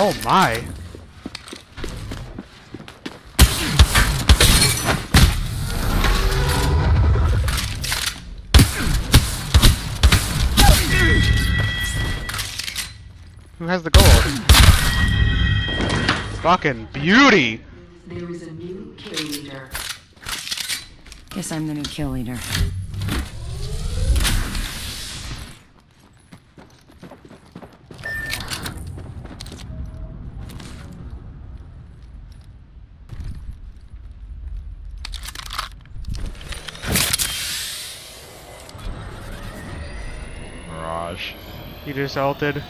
Oh my. Who has the gold? Fucking beauty! There is a new kill leader. Guess I'm the new kill leader. He just ulted.